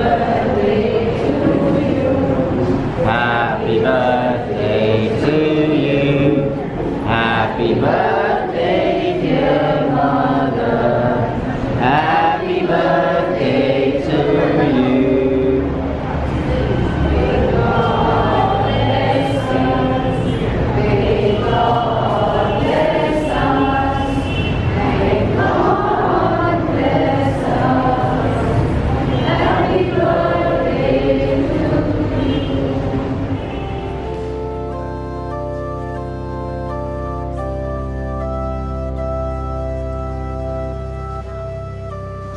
Amen.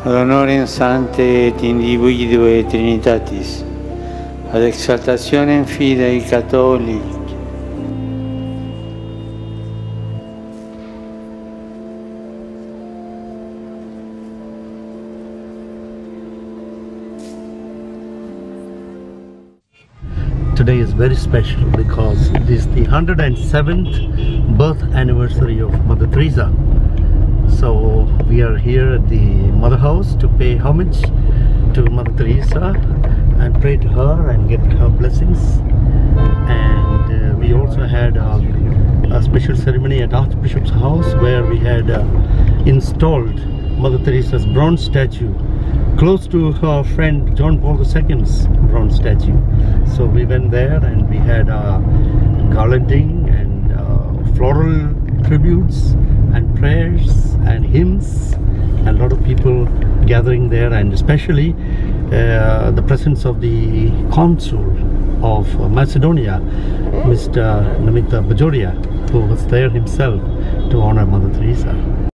Ad honorem sancte et individue Trinitatis, ad exaltationem fidei Catholic, Today is very special because it is the 107th birth anniversary of Mother Teresa. So we are here at the Mother House to pay homage to Mother Teresa and pray to her and get her blessings. And uh, we also had a special ceremony at Archbishop's house where we had uh, installed Mother Teresa's bronze statue close to her friend John Paul II's bronze statue. So we went there and we had uh, garlanding and uh, floral tributes prayers and hymns and a lot of people gathering there and especially uh, the presence of the consul of Macedonia, Mr. Namita Bajoria, who was there himself to honor Mother Teresa.